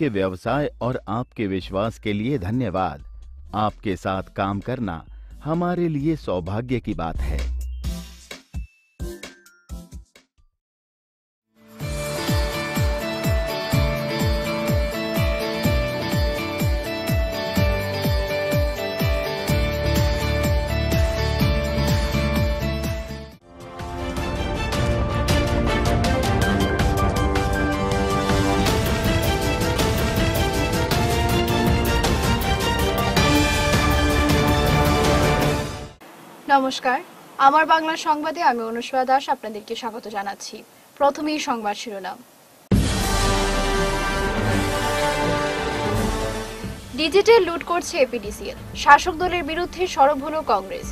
आपके व्यवसाय और आपके विश्वास के लिए धन्यवाद। आपके साथ काम करना हमारे लिए सौभाग्य की बात है। নমস্কার। আমার বাংলা সংবাদে আমি অনুষ্কা দাস আপনাদেরকে স্বাগত জানাচ্ছি। প্রথমেই সংবাদ শিরোনাম। ডিজিটাল লুট করছে এপিডিসিএল শাসক দলের বিরুদ্ধে সরব হল কংগ্রেস।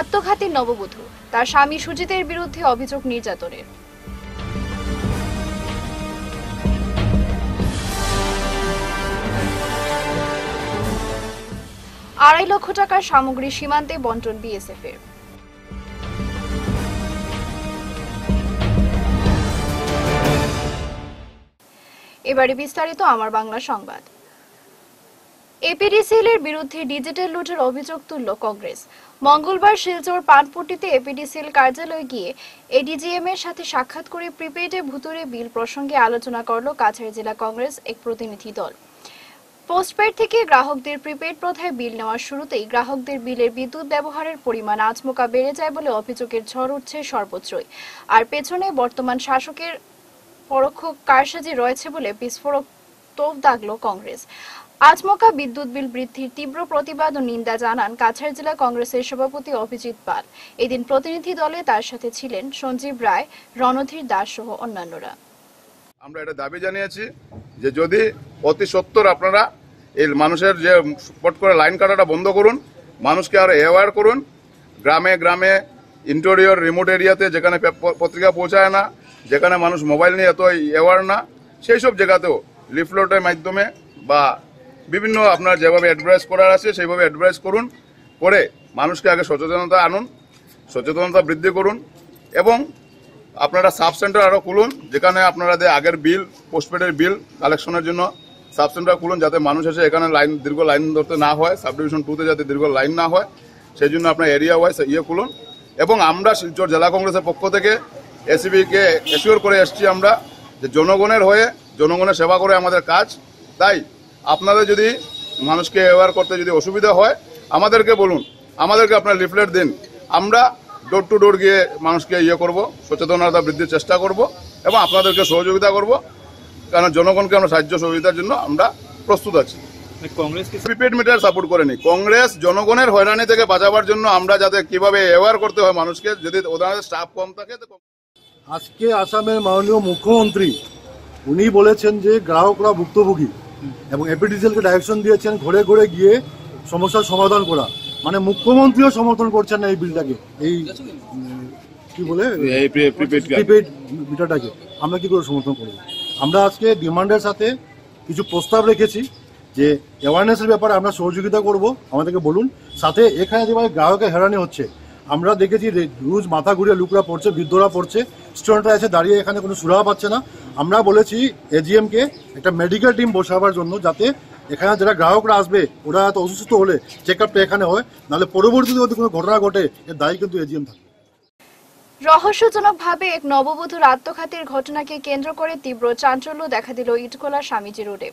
আত্মঘাতী নববধূ, তার স্বামী সুজিতের বিরুদ্ধে অভিযোগ নির্যাতনের। আড়াই লক্ষ টাকার সামগ্রী সীমান্তে বন্টন বিএসএফ এর। এবারে বিস্তারিত আমার বাংলা সংবাদ। এপিডিসিএল এর বিরুদ্ধে ডিজিটাল লুটের অভিযোগ তুলল কংগ্রেস। মঙ্গলবার শিলচর পানপট্টিতে এপিডিসিএল কার্যালয়ে গিয়ে এডিজিএম এর সাথে সাক্ষাৎ করে প্রিপেডে ভুতুরে বিল প্রসঙ্গে আলোচনা করল কাছাড় জেলা কংগ্রেস এক প্রতিনিধি দল। পোস্টপেড থেকে গ্রাহকদের প্রিপেড প্রথায় বিল নেওয়ার শুরুতেই গ্রাহকদের বিলের বিদ্যুৎ ব্যবহারের পরিমাণ আচমকা বেড়ে যায় বলে অভিযোগের ঝড় উঠছে সর্বত্রই। আর পেছনে বর্তমান শাসকের পরোক্ষ কারসাজি রয়েছে বলে বিস্ফোরক তোপ দাগল কংগ্রেস। আচমকা বিদ্যুৎ বিল বৃদ্ধির তীব্র প্রতিবাদ ও নিন্দা জানান কাছাড় জেলা কংগ্রেসের সভাপতি অভিজিৎ পাল। এদিন প্রতিনিধি দলে তার সাথে ছিলেন সঞ্জীব রায়, রণধীর দাস সহ অন্যান্যরা। আমরা এটা দাবি জানিয়েছি যে যদি অতি সত্তর আপনারা এই মানুষের যে স্পট করে লাইন কাটাটা বন্ধ করুন, মানুষকে আরও অ্যাওয়ার করুন। গ্রামে গ্রামে ইন্টেরিয়র রিমোট এরিয়াতে যেখানে পত্রিকা পৌঁছায় না, যেখানে মানুষ মোবাইল নিয়ে এত অ্যাওয়ার না, সেই সব জায়গাতেও লিফলেটের মাধ্যমে বা বিভিন্ন আপনার যেভাবে অ্যাডভাইস করার আছে, সেইভাবে অ্যাডভাইস করুন, করে মানুষকে আগে সচেতনতা আনুন, সচেতনতা বৃদ্ধি করুন এবং আপনারা সাব সেন্টার আরও খুলুন, যেখানে আপনারা আগের বিল পোস্টপেডের বিল কালেকশনের জন্য সাব সেন্টার খুলুন যাতে মানুষ এসে এখানে লাইন, দীর্ঘ লাইন ধরতে না হয় সাব ডিভিশন টুতে যাতে দীর্ঘ লাইন না হয় সেই জন্য আপনার এরিয়া ওয়াইজ ইয়ে খুলুন। এবং আমরা শিলচর জেলা কংগ্রেসের পক্ষ থেকে এসিবিকে এসিওর করে এসেছি আমরা যে জনগণের হয়ে, জনগণের সেবা করে আমাদের কাজ। তাই আপনাদের যদি মানুষকে অ্যাওয়ার করতে যদি অসুবিধা হয়, আমাদেরকে বলুন, আমাদেরকে আপনার লিফলেট দিন। আমরা ডোর টু ডোর গিয়ে মানুষকে ইয়ে করব, সচেতনতা বৃদ্ধির চেষ্টা করব এবং আপনাদেরকে সহযোগিতা করব। কারণ জনগণকে আমরা সাহায্য সহযোগিতার জন্য আমরা প্রস্তুত আছি। কংগ্রেস কি প্রিপেড মিটার সাপোর্ট করেনি কংগ্রেস জনগণের হয়রানি থেকে বাঁচাবার জন্য আমরা যাতে কীভাবে অ্যাওয়ার করতে হয় মানুষকে যদি ওদের স্টাফ কম থাকে তো আজকে আসামের মাননীয় মুখ্যমন্ত্রী উনি বলেছেন যে গ্রাহকরা ভুক্তভোগী এবং এপিডিসিএলকে ডাইরেকশন দিয়েছেন ঘুরে ঘুরে গিয়ে সমস্যার সমাধান করা। মানে মুখ্যমন্ত্রীও সমর্থন করছেন না এই বিলটাকে এই কি বলে? প্রিপেড মিটারটাকে আমরা কি করে সমর্থন করব? আমরা আজকে ডিমান্ডের সাথে কিছু প্রস্তাব রেখেছি যে অ্যাওয়ারনেসের ব্যাপারে আমরা সহযোগিতা করব। আমাদেরকে বলুন। সাথে এখানে যেভাবে গ্রাহকের হেরানি হচ্ছে, আমরা দেখেছি রোজ মাথা ঘুরিয়ে লুকরা পড়ছে, বৃদ্ধরা পড়ছে স্টুডেন্টরা এসে দাঁড়িয়ে এখানে কোনো সুরাহা পাচ্ছে না। আমরা বলেছি এজিএম কে একটা মেডিকেল টিম বসাবার জন্য যাতে এখানে যারা গ্রাহকরা আসবে, ওরা এত অসুস্থ হলে চেক আপটা এখানে হয়, নাহলে পরবর্তীতে যদি কোনো ঘটনা ঘটে, এর দায়ী কিন্তু এজিএম থাকে রহস্যজনকভাবে এক নববধূর আত্মঘাতীর ঘটনাকে কেন্দ্র করে তীব্র চাঞ্চল্য দেখা দিল ইটকোলা স্বামীজি রোডে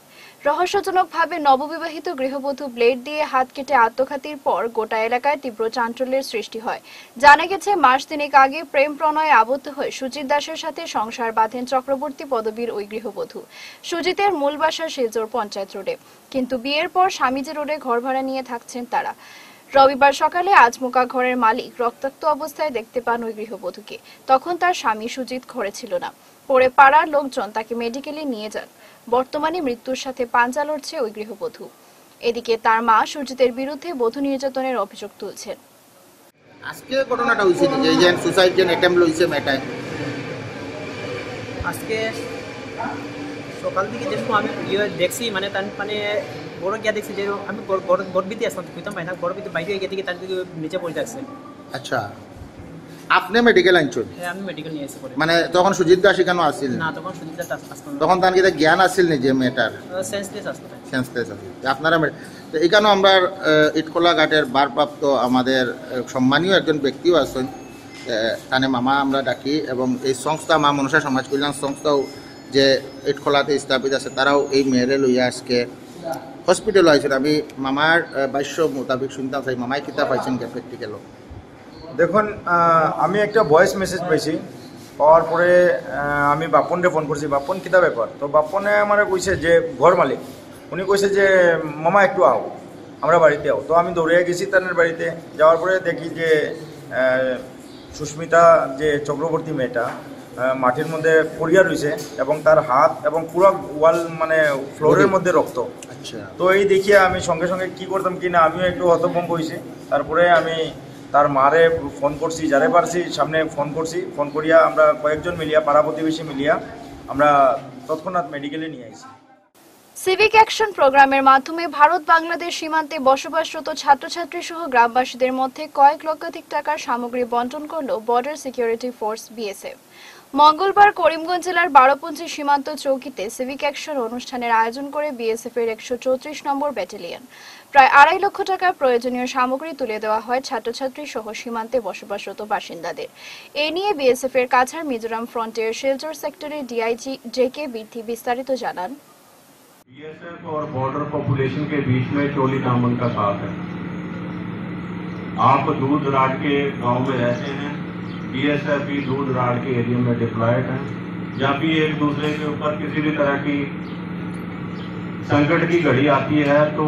রহস্যজনকভাবে নববিবাহিত গৃহবধূ ব্লেড দিয়ে হাত কেটে আত্মঘাতীর পর গোটা এলাকায় তীব্র চাঞ্চল্যের সৃষ্টি হয়। জানা গেছে, মাস তিনেক আগে প্রেম প্রণয়ে আবদ্ধ হয়ে সুজিত দাসের সাথে সংসার বাঁধেন চক্রবর্তী পদবীর ওই গৃহবধূ। সুজিতের মূল বাসা শিলচর পঞ্চায়েত রোডে। কিন্তু বিয়ের পর স্বামীজি রোডে ঘর ভাড়া নিয়ে থাকছেন তারা। রবিবার সকালে আজমুকা ঘরের মালিক রক্তাক্ত অবস্থায় দেখতে পান ওই গৃহবধূকে। তখন তার স্বামী সুজিত ঘরে ছিল না। পরে পাড়ার লোকজন তাকে মেডিকেলে নিয়ে যান। বর্তমানে মৃত্যুর সাথে পাঞ্জা লড়ছে ওই গৃহবধূ। এদিকে তার মা সুজিতের বিরুদ্ধে বধূ নির্যাতনের অভিযোগ তুলছেন। আজকে ঘটনাটা হয়েছে যে যে সুসাইড যে অ্যাটেম্প লইছে মেটায় আজকে সকাল থেকে যেরকম আমি দেখছি মানে তার মানে বড় গিয়া দেখছি যে আমি গড়বিতে আসলাম কইতাম পাই না গড়বিতে বাইরে গিয়ে দেখি তার দিকে নিচে পড়ে থাকছে আচ্ছা। আপনি মেডিকেল আনছেন হ্যাঁ আমি মেডিকেল নিয়ে এসে পরে মানে তখন সুজিত দাস এখানে আসছিল? না তখন সুজিত দাস আসতো না। তখন তার কিটা জ্ঞান আসছিল নি যে মেয়েটার? সেন্সলেস আসতো না সেন্সলেস আছে আপনারা এখানেও আমরা আহ, ইটখোলা ঘাটের ভারপ্রাপ্ত আমাদের সম্মানীয় একজন ব্যক্তিও আছেন তানে মামা আমরা ডাকি এবং এই সংস্থা মা মনসা সমাজ কল্যাণ সংস্থাও যে ইটখোলাতে স্থাপিত আছে তারাও এই মেয়েরে লইয়া আজকে হসপিটাল আইছেন আমি মামার বাস্য মোতাবিক শুনতাম চাই মামায় কিতাব পাইছেন কে প্র্যাকটিক্যালও দেখুন আমি একটা ভয়েস মেসেজ পাইছি। পাওয়ার পরে আমি বাপনরে ফোন করছি, বাপন কিতা ব্যাপার তো বাপনে আমার কইছে যে, ঘর মালিক। উনি কইছে যে, মামা, একটু আও, আমরা বাড়িতে আও। তো আমি দৌড়িয়ে গেছি তাদের বাড়িতে। যাওয়ার পরে দেখি যে সুস্মিতা যে চক্রবর্তী মেয়েটা মাটির মধ্যে পড়িয়া রয়েছে এবং তার হাত এবং পুরো ওয়াল মানে ফ্লোরের মধ্যে রক্ত। আচ্ছা। তো এই দেখিয়ে আমি সঙ্গে সঙ্গে কি করতাম কি না আমিও একটু হতভম্ব হয়েছি তারপরে আমি তার মারে ফোন করছি যারে পারছি সামনে ফোন করছি। ফোন করিয়া আমরা কয়েকজন মিলিয়া পাড়া প্রতিবেশী মিলিয়া আমরা তৎক্ষণাৎ মেডিকেলে নিয়ে আইছি। সিভিক অ্যাকশন প্রোগ্রামের মাধ্যমে ভারত বাংলাদেশ সীমান্তে বসবাসরত ছাত্রছাত্রী সহ গ্রামবাসীদের মধ্যে কয়েক লক্ষাধিক টাকার সামগ্রী বন্টন করল বর্ডার সিকিউরিটি ফোর্স বিএসএফ মঙ্গলবার করিমগঞ্জ জেলার বারোপঞ্চি সীমান্ত চৌকিতে সিভিক অ্যাকশন অনুষ্ঠানের আয়োজন করে বিএসএফ এর একশো চৌত্রিশ নম্বর ব্যাটালিয়ন প্রায় আড়াই লক্ষ টাকার প্রয়োজনীয় সামগ্রী তুলে দেওয়া হয় ছাত্রছাত্রী সহ সীমান্তে বসবাসরত বাসিন্দাদের এ নিয়ে বিএসএফ এর কাছাড় মিজোরাম ফ্রন্টিয়ার শিলচর সেক্টরের ডিআইজি জে কে বিথি বিস্তারিত জানান बीएसएफ और बॉर्डर पॉपुलेशन के बीच में चोली दामन का साथ है आप दूर दराज के गांव में रहते हैं बीएसएफ भी दूर दराज के एरिया में डिप्लॉयड है। जब भी एक दूसरे के ऊपर किसी भी तरह की संकट की घड़ी आती है तो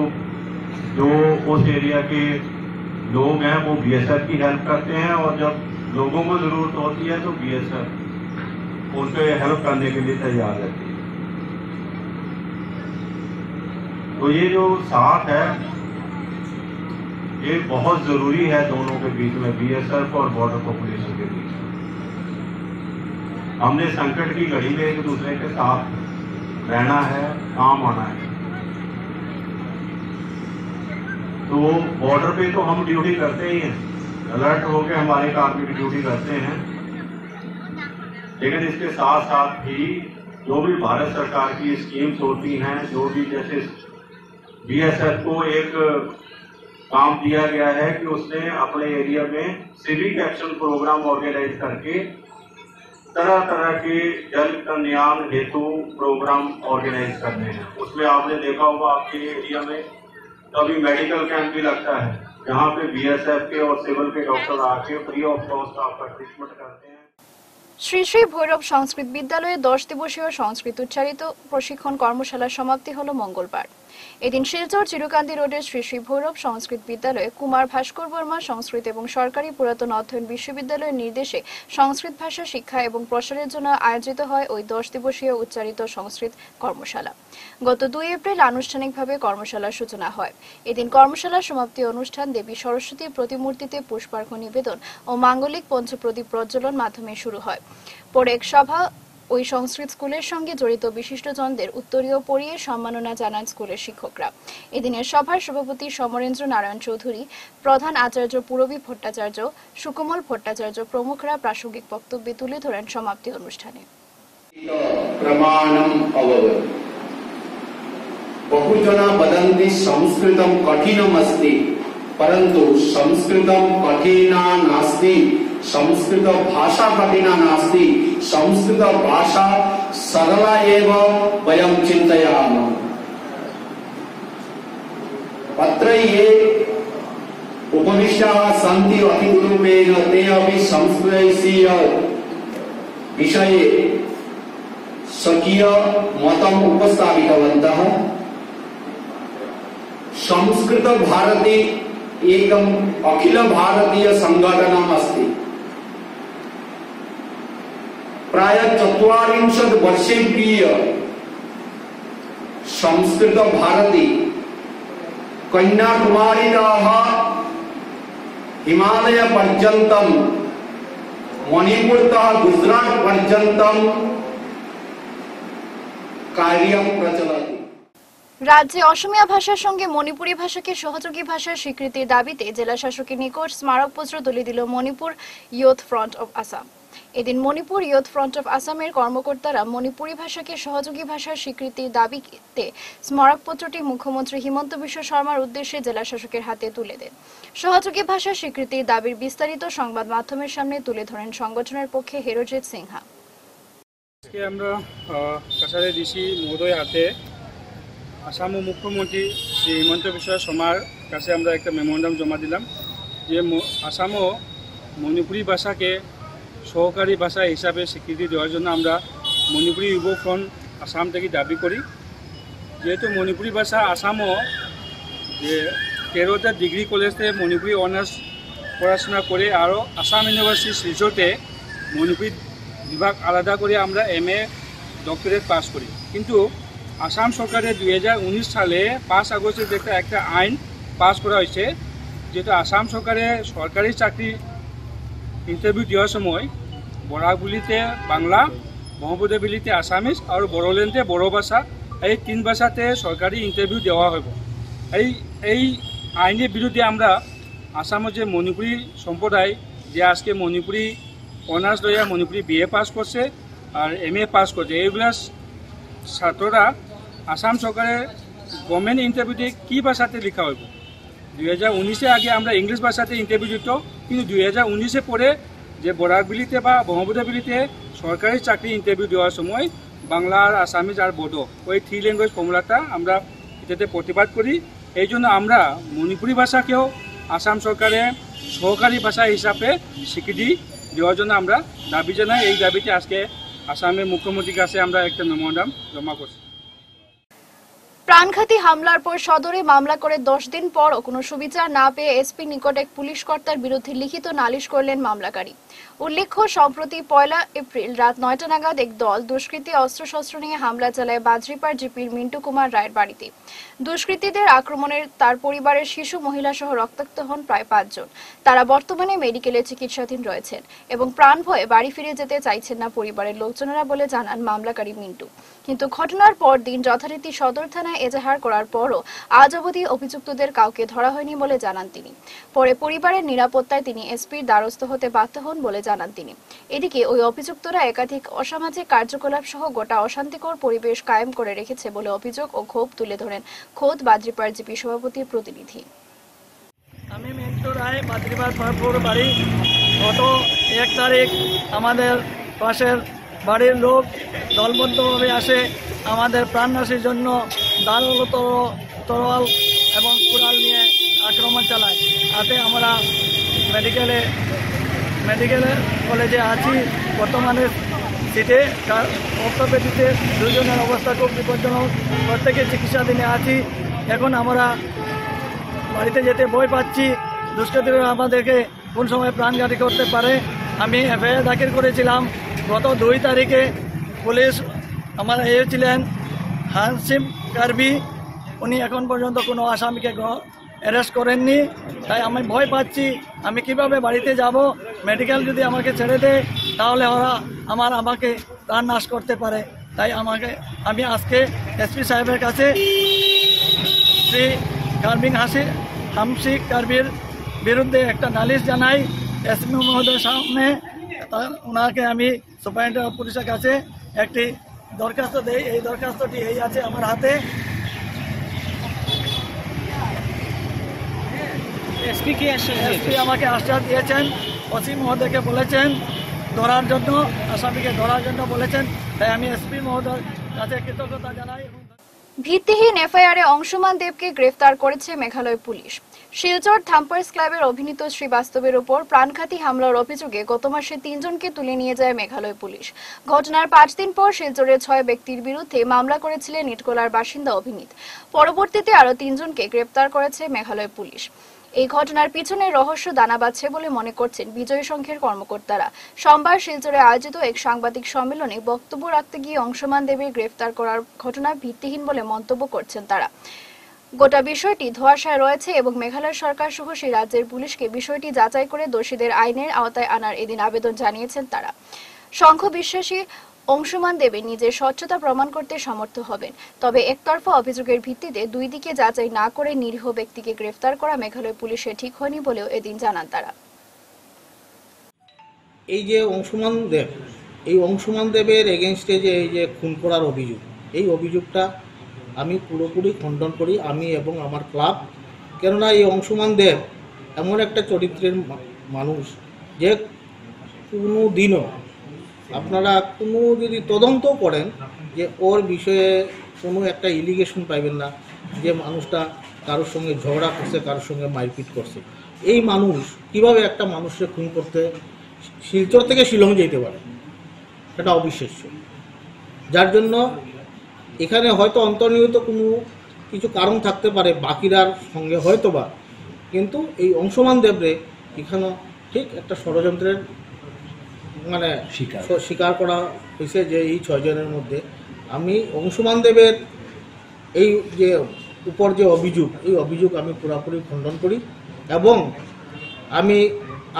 जो उस एरिया के लोग हैं, वो बीएसएफ की हेल्प करते हैं और जब लोगों को ज़रूरत होती है तो बीएसएफ उनको हेल्प करने के लिए तैयार रहती है। तो ये जो साथ है ये बहुत ज़रूरी है दोनों के बीच में बीएसएफ और बॉर्डर पॉपुलेशन के बीच हमने संकट की घड़ी में एक दूसरे के साथ रहना है, काम आना है। तो बॉर्डर पे तो हम ड्यूटी करते ही हैं। अलर्ट होकर हमारे कार्मिक ड्यूटी करते हैं। लेकिन इसके साथ साथ ही जो भी भारत सरकार की स्कीम्स होती हैं, जो भी जैसे बीएसएफ को एक काम दिया गया है कि उसने अपने एरिया में सिविक एक्शन प्रोग्राम ऑर्गेनाइज करके तरह तरह के जल कल्याण हेतु प्रोग्राम ऑर्गेनाइज करने हैं उसमें आपने देखा होगा आपके एरिया में कभी मेडिकल कैंप भी लगता है जहाँ पे बीएसएफ के और सिविल के डॉक्टर आके फ्री ऑफ कॉस्ट आपका ट्रीटमेंट करते हैं শ্রী শ্রী ভৈরব সংস্কৃত বিদ্যালয়ে দশ দিবসীয় সংস্কৃত উচ্চারিত প্রশিক্ষণ কর্মশালার সমাপ্তি হল মঙ্গলবার এদিন শিলচর চিরকান্দি রোডের শ্রী শ্রী ভৈরব সংস্কৃত বিদ্যালয়ে কুমার ভাস্কর বর্মা সংস্কৃত এবং সরকারি পুরাতন অধ্যয়ন বিশ্ববিদ্যালয়ের নির্দেশে সংস্কৃত ভাষা শিক্ষা এবং প্রসারের জন্য আয়োজিত হয় ওই দশ দিবসীয় উচ্চারিত সংস্কৃত কর্মশালা। গত দুই এপ্রিল আনুষ্ঠানিকভাবে কর্মশালার সূচনা হয়। এদিন কর্মশালার সমাপ্তি অনুষ্ঠান দেবী সরস্বতীর প্রতিমূর্তিতে পুষ্পার্ঘ্য নিবেদন ও মাঙ্গলিক পঞ্চপ্রদীপ প্রজ্বলন মাধ্যমে শুরু হয়। পরে এক সভা ওই সংস্কৃত স্কুলের সঙ্গে জড়িত বিশিষ্টজনদের উত্তরীয় পড়িয়ে সম্মাননা জানান স্কুলের শিক্ষকরা এদিনের সভার সভাপতি সমরেন্দ্র নারায়ণ চৌধুরী প্রধান আচার্য পুরবী ভট্টাচার্য সুকমল ভট্টাচার্য প্রমুখরা প্রাসঙ্গিক বক্তব্য তুলে ধরেন সমাপ্তি অনুষ্ঠানে प्रमाणम् अभवत् बहुजना वदन्ति संस्कृतं कठिनमस्ति परन्तु संस्कृतं कठिना नास्ति संस्कृत भाषा कठिना नास्ती। संस्कृत भाषा सरला एव वयं चिन्तयामः। अत्र ये उपनिषा सन्ति अतिगुरुमेण ते अपि संस्कृतस्य विषये स्वकीय मतम् उपस्थापितवन्तः। संस्कृतभारती एकम् अखिलभारतीयसङ्घटनम् अस्ति। प्राय चत्वारिंशत् वर्षेभ्यः संस्कृत भारती कन्याकुमारीतः हिमालयपर्यन्तं मणिपुरतः गुजरात् पर्यन्तं कार्यं प्रचलति রাজ্যে অসমীয়া ভাষার সঙ্গে মণিপুরী ভাষাকে সহযোগী ভাষার স্বীকৃতির দাবিতে জেলা শাসকের নিকট স্মারকপত্র তুলে দিল Manipur youth front of Assam এদিন মণিপুর ইয়ুথ ফ্রন্ট অফ আসামের কর্মকর্তারা মণিপুরী ভাষাকে সহযোগী ভাষার স্বীকৃতির দাবিতে স্মারকপত্রটি মুখ্যমন্ত্রী হিমন্ত বিশ্ব শর্মার উদ্দেশ্যে জেলা শাসকের হাতে তুলে দেন। সহযোগী ভাষার স্বীকৃতির দাবির বিস্তারিত সংবাদ মাধ্যমের সামনে তুলে ধরেন সংগঠনের পক্ষে হেরোজিৎ সিনহা। আজকে আমরা কাছাড়ে ডিসি মহোদয় হাতে আসাম মুখ্যমন্ত্রী শ্রী হিমন্ত বিশ্ব শর্মার কাছে আমরা একটা মেমোরান্ডাম জমা দিলাম যে আসামও মণিপুরী ভাষাকে সহকারী ভাষা হিসাবে স্বীকৃতি দেওয়ার জন্য আমরা মণিপুরী যুব ফ্রন্ট আসাম থেকে দাবি করি। যেহেতু মণিপুরী ভাষা আসামও যে তেরোটা ডিগ্রি কলেজে মণিপুরী অনার্স পড়াশোনা করে আরও আসাম ইউনিভার্সিটি শিলচরতে মণিপুরী বিভাগ আলাদা করে আমরা এম এ, ডক্টরেট পাস করি। কিন্তু আসাম সরকারের দুই সালে পাঁচ আগস্টে একটা একটা আইন পাস করা হয়েছে, যেটা আসাম সরকারে সরকারি চাকরি ইন্টারভিউ দেওয়ার সময় বরাকবুলিতে বাংলা ব্রহ্মপুত্রবিলিতে আসামিজ আর বড়োলেন্ডে বড়ো ভাষা। এই তিন ভাষাতে সরকারি ইন্টারভিউ দেওয়া হব এই এই আইনের বিরুদ্ধে আমরা আসামের যে মণিপুরী সম্প্রদায়, যে আজকে মণিপুরী, অনার্স লইয়া মণিপুরী বিএ পাস করছে আর এম এ পাস করছে, এইগুলা ছাত্ররা আসাম সরকারের গভর্নমেন্ট ইন্টারভিউতে কী ভাষাতে লেখা হইব? দুই হাজার উনিশে আগে আমরা ইংলিশ ভাষাতে ইন্টারভিউ দিত, কিন্তু দুই হাজার উনিশে পরে যে বরাকবিলিতে বা ব্রহ্মপুত্রবিলিতে সরকারি চাকরি ইন্টারভিউ দেওয়ার সময় বাংলা আর আসামিজ আর বোডো, ওই থ্রি ল্যাঙ্গুয়েজ ফর্মুলাটা আমরা এটাতে প্রতিবাদ করি। এই জন্য আমরা মণিপুরি ভাষাকেও আসাম সরকারে সহকারী ভাষা হিসাবে স্বীকৃতি দেওয়ার জন্য আমরা দাবি জানাই। এই দাবিতে আজকে আসামের মুখ্যমন্ত্রীর কাছে আমরা একটা মেমোরান্ডাম জমা করছি। প্রাণঘাতী হামলার পর সদরে মামলা করে দশ দিন পরও কোনো সুবিচার না পেয়ে এসপি নিকট এক পুলিশ কর্তার বিরুদ্ধে লিখিত নালিশ করলেন মামলাকারী। উল্লেখ্য, সম্প্রতি পয়লা এপ্রিল রাত নয়টা নাগাদ এক দল দুষ্কৃতী অস্ত্রশস্ত্র নিয়ে হামলা চালায় বাজরিপাড় জিপির মিন্টু কুমার রায়ের বাড়িতে। দুষ্কৃতীদের আক্রমণের তার পরিবারের শিশু, মহিলা সহ রক্তাক্ত হন প্রায় পাঁচজন। তারা বর্তমানে মেডিকেলে চিকিৎসাধীন রয়েছেন এবং প্রাণ ভয়ে বাড়ি ফিরে যেতে চাইছেন না পরিবারের লোকজনেরা বলে জানান মামলাকারী মিন্টু। কিন্তু ঘটনার পর দিন যথারীতি সদর থানায় এজাহার করার পরও আজ অবধি অভিযুক্তদের কাউকে ধরা হয়নি বলে জানান তিনি। পরে পরিবারের নিরাপত্তায় তিনি এসপির দ্বারস্থ হতে বাধ্য হন বলে জানান তিনি। এদিকে ওই অভিযুক্তরা একাধিক অসামাজিক কার্যকলাপ সহ গোটা অশান্তিকর পরিবেশ কায়েম করে রেখেছে বলে অভিযোগ ও ক্ষোভ তুলে ধরেন খোদ বাদ্রিপাড় জিপি সভাপতির প্রতিনিধি। আমি মিন্টু রায় মাতৃবার পারপুর বাড়ি। গত এক তারিখ আমাদের পাশের বাড়ির লোক দলবদ্ধভাবে আসে আমাদের প্রাণনাশীর জন্য দারুল তরোয়াল এবং কুড়াল নিয়ে আক্রমণ চালায়। তাতে আমরা মেডিকেলে মেডিকেলে কলেজে আছি। বর্তমানে সিটে অর্থোপেডিতে দুজনের অবস্থা খুব বিপজ্জনক। প্রত্যেকে চিকিৎসাধীনে আছি। এখন আমরা বাড়িতে যেতে ভয় পাচ্ছি। দুষ্কৃতীরা আমাদেরকে কোন সময় প্রাণঘাতী করতে পারে? আমি এফআইআর দাখিল করেছিলাম। গত দুই তারিখে পুলিশ আমার এ ছিলেন হানসিম কার্বি, উনি এখন পর্যন্ত কোনো আসামিকে অ্যারেস্ট করেননি। তাই আমি ভয় পাচ্ছি, আমি কীভাবে বাড়িতে যাব? মেডিকেল যদি আমাকে ছেড়ে দেয় তাহলে ওরা আমার আমাকে প্রাণ নাশ করতে পারে। তাই আমাকে, আমি আজকে এসপি সাহেবের কাছে শ্রী কার্বিং হাসি, হামসি কার্বির বিরুদ্ধে একটা নালিশ জানাই। এসপি মহোদয়ের সামনে ওনাকে আমি সুপারিনটেন্ডেন্ট অফ পুলিশের কাছে একটি দরখাস্ত দেই। এই দরখাস্তটি এই আছে আমার হাতে। এসপি কি এসপি আমাকে আশ্বাস দিয়েছেন ওসি মহোদয়কে বলেছেন ধরার জন্য আসামিকে ধরার জন্য বলেছেন। তাই আমি এসপি মহোদয়ের কাছে কৃতজ্ঞতা জানাই এবং ভিত্তিহীন এফআইআরে অংশমান দেবকে গ্রেফতার করেছে মেঘালয় পুলিশ। শিলচর থাম্পার্স ক্লাবের অভিনীত শ্রীবাস্তবের উপর প্রাণঘাতী হামলার অভিযোগে গত মাসে তিনজনকে তুলে নিয়ে যায় মেঘালয় পুলিশ। ঘটনার পাঁচ দিন পর শিলচরের ছয় ব্যক্তির বিরুদ্ধে মামলা করেছিলেন ইটকোলার বাসিন্দা অভিনীত। পরবর্তীতে আরও তিনজনকে গ্রেপ্তার করেছে মেঘালয় পুলিশ। এই ঘটনার পিছনে রহস্য দানা বাঁধছে বলে মনে করছেন বিজয় সংঘের কর্মকর্তারা। সোমবার শিলচরে আয়োজিত এক সাংবাদিক সম্মেলনে বক্তব্য রাখতে গিয়ে অংশমান দেবের গ্রেফতার করার ঘটনা ভিত্তিহীন বলে মন্তব্য করছেন তারা। গোটা বিষয়টি ধোঁয়াশায় রয়েছে এবং মেঘালয় সরকার সহ সেই রাজ্যের পুলিশকে বিষয়টি যাচাই করে দোষীদের আইনের আওতায় আনার এদিন আবেদন জানিয়েছেন তারা। সংঘ বিশ্বাসী অংশুমান দেবে নিজের স্বচ্ছতা প্রমাণ করতে সমর্থ হবেন। তবে একতরফা অভিযোগের ভিত্তিতে দুই দিকে যাচাই না করে নিরীহ ব্যক্তিকে গ্রেফতার করা মেঘালয় পুলিশের ঠিক হয়নি বলেও এদিন জানান তারা। এই যে অংশুমান দেব, এই অংশুমান দেবের এগেনস্টে যে এই যে খুন করার অভিযোগ, এই অভিযোগটা আমি পুরোপুরি খণ্ডন করি আমি এবং আমার ক্লাব। কেননা এই অংশুমান দেব এমন একটা চরিত্রের মানুষ যে কোনো দিনও আপনারা কোনো যদি তদন্ত করেন যে ওর বিষয়ে কোনো একটা ইলিগেশন পাইবেন না, যে মানুষটা কারোর সঙ্গে ঝগড়া করছে, কারোর সঙ্গে মারপিট করছে। এই মানুষ কীভাবে একটা মানুষকে খুন করতে শিলচর থেকে শিলং যেতে পারে? এটা অবিশ্বাস্য। যার জন্য এখানে হয়তো অন্তর্নিহিত কোনো কিছু কারণ থাকতে পারে, বাকিরার সঙ্গে হয়তো বা কিন্তু এই অংশমান দেবরে এখানে ঠিক একটা ষড়যন্ত্রের মানে স্বীকার করা হয়েছে যে এই ছয়জনের মধ্যে। আমি অংশুমান দেবের এই যে উপর যে অভিযোগ এই অভিযোগ আমি পুরোপুরি খণ্ডন করি এবং আমি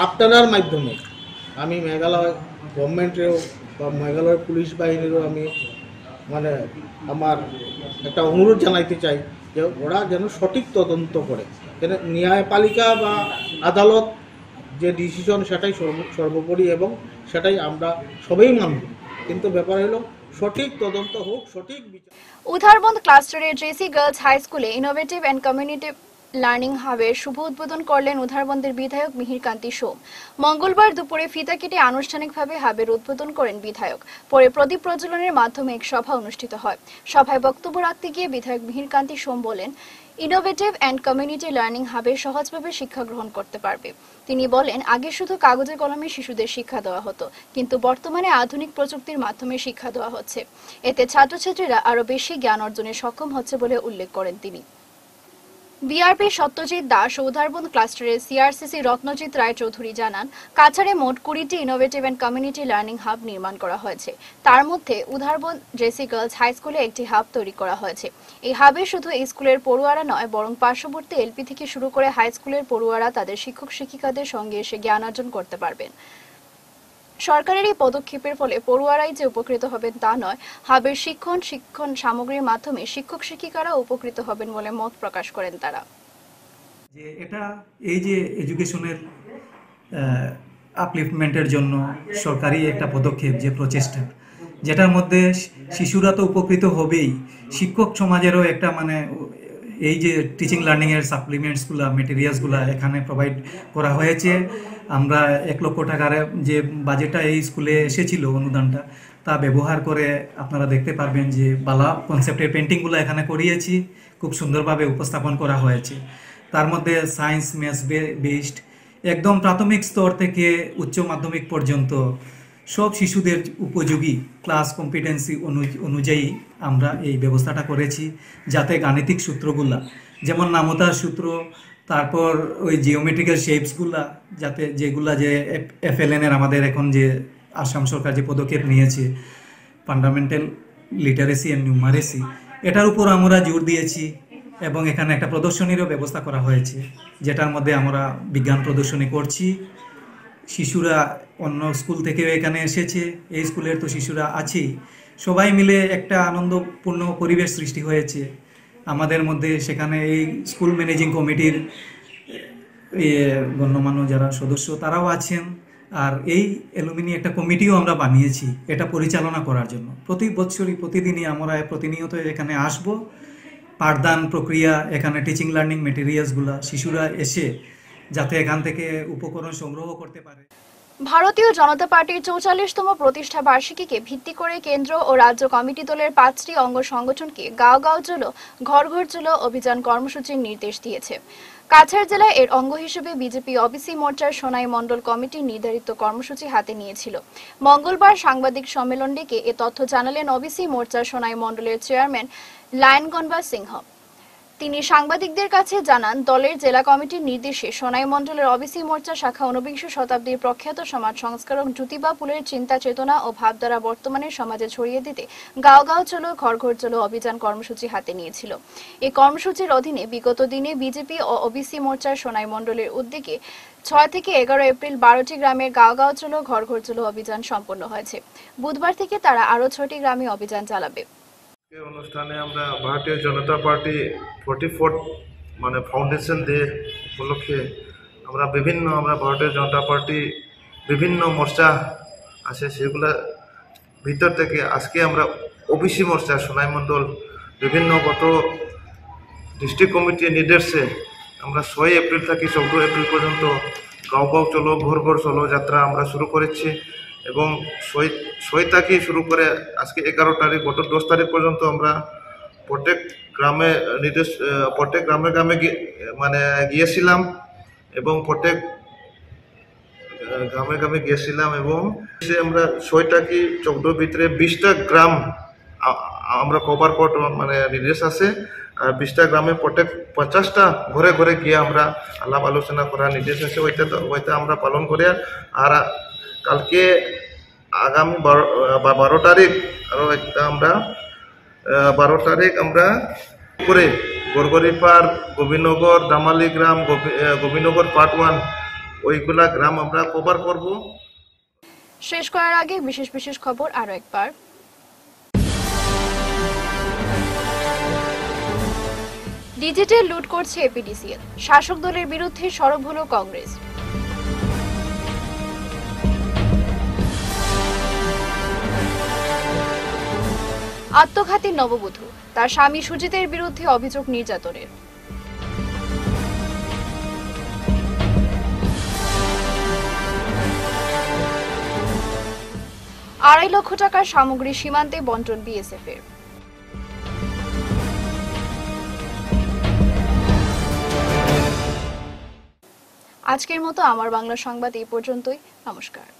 আপনার মাধ্যমে আমি মেঘালয় গভর্নমেন্টেও বা মেঘালয় পুলিশ বাহিনীরও আমি মানে আমার একটা অনুরোধ জানাইতে চাই যে ওরা যেন সঠিক তদন্ত করে। যেন ন্যায়পালিকা বা আদালত যে ডিসিশন সেটাই সর্বোপরি এবং সেটাই আমরা সবাই মানব। কিন্তু ব্যাপার হলো, সঠিক তদন্ত হোক, সঠিক বিচার উধারবন্দ ক্লাস্টারের জেসি গার্লস হাই স্কুলে ইনোভেটিভ অ্যান্ড কমিউনিটি লার্নিং হাবের শুভ উদ্বোধন করলেন উধারবন্দের বিধায়ক মিহির কান্তি সোম। মঙ্গলবার দুপুরে ফিতা কেটে আনুষ্ঠানিকভাবে হাবের উদ্বোধন করেন বিধায়ক। পরে প্রদীপ প্রজ্বলনের মাধ্যমে এক সভা অনুষ্ঠিত হয়। সভায় বক্তব্য রাখতে গিয়ে বিধায়ক মিহির কান্তি সোম বলেন ইনোভেটিভ অ্যান্ড কমিউনিটি লার্নিং হাবে সহজভাবে শিক্ষা গ্রহণ করতে পারবে। তিনি বলেন, আগে শুধু কাগজে কলমে শিশুদের শিক্ষা দেওয়া হতো, কিন্তু বর্তমানে আধুনিক প্রযুক্তির মাধ্যমে শিক্ষা দেওয়া হচ্ছে। এতে ছাত্রছাত্রীরা আরও বেশি জ্ঞান অর্জনে সক্ষম হচ্ছে বলে উল্লেখ করেন তিনি। বিআরপি সত্যজিৎ দাস ও উধারবন্দ ক্লাস্টারের সিআরসিসি রত্নজিৎ রায় চৌধুরী জানান, কাছাড়ে মোট কুড়িটি innovative and community learning hub নির্মাণ করা হয়েছে। তার মধ্যে উধারবন্দ জেসি গার্লস হাই স্কুলে একটি হাব তৈরি করা হয়েছে। এই হাবে শুধু এই স্কুলের পড়ুয়ারা নয়, বরং পার্শ্ববর্তী এলপি থেকে শুরু করে হাই স্কুলের পড়ুয়ারা তাদের শিক্ষক শিক্ষিকাদের সঙ্গে এসে জ্ঞান অর্জন করতে পারবেন। সরকারের এই পদক্ষেপের ফলে পড়ুয়ারাই যে উপকৃত হবেন তা নয়, হাবের শিক্ষণ শিক্ষণ সামগ্রীর মাধ্যমে শিক্ষক শিক্ষিকারা উপকৃত হবেন বলে মত প্রকাশ করেন তারা। যে এটা, এই যে এডুকেশনের আপলিফমেন্টের জন্য সরকারি একটা পদক্ষেপ, যে প্রচেষ্টা, যেটার মধ্যে শিশুরা তো উপকৃত হবেই। শিক্ষক সমাজেরও একটা মানে এই যে টিচিং লার্নিংয়ের সাপ্লিমেন্টসগুলো মেটেরিয়ালসগুলো এখানে প্রোভাইড করা হয়েছে। আমরা এক লক্ষ টাকার যে বাজেটটা এই স্কুলে এসেছিল অনুদানটা, তা ব্যবহার করে আপনারা দেখতে পারবেন যে বালা কনসেপ্টের পেন্টিংগুলো এখানে করিয়েছি, খুব সুন্দরভাবে উপস্থাপন করা হয়েছে। তার মধ্যে সায়েন্স ম্যাথস বেসড একদম প্রাথমিক স্তর থেকে উচ্চ মাধ্যমিক পর্যন্ত সব শিশুদের উপযোগী ক্লাস কম্পিটেন্সি অনুযায়ী আমরা এই ব্যবস্থাটা করেছি, যাতে গাণিতিক সূত্রগুলা, যেমন নামতার সূত্র তারপর ওই জিওমেট্রিক্যাল শেপসগুলা যাতে যেগুলা যে এফএলএন এর আমাদের এখন যে আসাম সরকার যে পদক্ষেপ নিয়েছে ফান্ডামেন্টাল লিটারেসি অ্যান্ড নিউমারেসি এটার উপর আমরা জোর দিয়েছি এবং এখানে একটা প্রদর্শনীরও ব্যবস্থা করা হয়েছে, যেটার মধ্যে আমরা বিজ্ঞান প্রদর্শনী করছি। শিশুরা অন্য স্কুল থেকেও এখানে এসেছে, এই স্কুলের তো শিশুরা আছেই। সবাই মিলে একটা আনন্দপূর্ণ পরিবেশ সৃষ্টি হয়েছে। আমাদের মধ্যে সেখানে এই স্কুল ম্যানেজিং কমিটির গণ্যমান্য যারা সদস্য তারাও আছেন। আর এই অ্যালুমিনি একটা কমিটিও আমরা বানিয়েছি এটা পরিচালনা করার জন্য। প্রতি বছরই প্রতিদিনই আমরা প্রতিনিয়ত এখানে আসব। পাঠদান প্রক্রিয়া, এখানে টিচিং লার্নিং মেটেরিয়ালসগুলা শিশুরা এসে যাতে এখান থেকে উপকরণ সংগ্রহ করতে পারে। ভারতীয় জনতা পার্টির চৌচল্লিশতম প্রতিষ্ঠা বার্ষিকীকে ভিত্তি করে কেন্দ্র ও রাজ্য কমিটি দলের পাঁচটি অঙ্গ সংগঠনকে গাঁও গাঁও চলো ঘর ঘর চলো অভিযান কর্মসূচির নির্দেশ দিয়েছে। কাছাড় জেলায় এর অঙ্গ হিসেবে বিজেপি অবিসি মোর্চার সোনাই মণ্ডল কমিটি নির্ধারিত কর্মসূচি হাতে নিয়েছিল। মঙ্গলবার সাংবাদিক সম্মেলন ডেকে এ তথ্য জানালেন অবিসি মোর্চার সোনাই মণ্ডলের চেয়ারম্যান লায়নগনবা সিংহ। তিনি সাংবাদিকদের কাছে জানান, দলের জেলা কমিটির নির্দেশে সোনাই মণ্ডলের অবিসি মোর্চা শাখা ঊনবিংশ শতাব্দীর প্রখ্যাত সমাজ সংস্কারক জ্যোতিবা পুলের চিন্তা চেতনা ও ভাবধারা বর্তমানে সমাজে ছড়িয়ে দিতে গাঁও গাঁও চলো ঘর ঘর চলো অভিযান কর্মসূচি হাতে নিয়েছিল। এই কর্মসূচির অধীনে বিগত দিনে বিজেপি ও ওবিসি মোর্চার সোনাই মণ্ডলের উদ্যোগে ছয় থেকে এগারো এপ্রিল বারোটি গ্রামের গাঁও গাঁও চলো ঘর ঘর চলো অভিযান সম্পন্ন হয়েছে। বুধবার থেকে তারা আরও ছয়টি গ্রামে অভিযান চালাবে। অনুষ্ঠানে আমরা ভারতীয় জনতা পার্টি ফোর্টি মানে ফাউন্ডেশন ডে উপলক্ষে আমরা বিভিন্ন, আমরা ভারতীয় জনতা পার্টি বিভিন্ন মোর্চা আছে, সেগুলা ভিতর থেকে আজকে আমরা ওবিসি মোর্চা, সোনাই মণ্ডল, বিভিন্ন গত ডিস্ট্রিক্ট কমিটির নির্দেশে আমরা ছয় এপ্রিল থেকে চৌদ্দ এপ্রিল পর্যন্ত গাঁও গাঁও চলো ঘর ঘর চলো যাত্রা আমরা শুরু করেছি। এবং ছয় তারিখে শুরু করে আজকে এগারো তারিখ গত দশ তারিখ পর্যন্ত আমরা প্রত্যেক গ্রামে নির্দেশ প্রত্যেক গ্রামে গ্রামে মানে গিয়েছিলাম এবং প্রত্যেক গ্রামে গ্রামে গিয়েছিলাম এবং সে আমরা ছয়টা কি চৌদ্দ ভিতরে বিশটা গ্রাম আমরা কভার কর মানে নির্দেশ আছে। আর বিশটা গ্রামে প্রত্যেক পঞ্চাশটা ঘরে ঘরে গিয়ে আমরা আলাপ আলোচনা করার নির্দেশ আছে। ওইটা ওইটা আমরা পালন করি। আর কালকে আগামী বারো বারো তারিখ আরও একটা আমরা বারো তারিখ আমরা করে গড়গড়িপাড় গোবিন্দনগর দামালি গ্রাম গোবি- আহ, পার্ট ওয়ান ওইগুলা গ্রাম আমরা কভার করব। শেষ করার আগে বিশেষ বিশেষ খবর আরও একবার। ডিজিটাল লুট করছে এপিডিসিএল শাসক দলের বিরুদ্ধে সরব হল কংগ্রেস। আত্মঘাতী নববধূ, তার স্বামী সুজিতের বিরুদ্ধে অভিযোগ নির্যাতনের। আড়াই লক্ষ টাকার সামগ্রী সীমান্তে বন্টন বিএসএফ এর আজকের মতো আমার বাংলা সংবাদ এই পর্যন্তই। নমস্কার।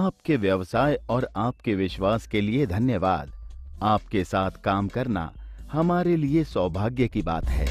आपके व्यवसाय और आपके विश्वास के लिए धन्यवाद। आपके साथ काम करना हमारे लिए सौभाग्य की बात है।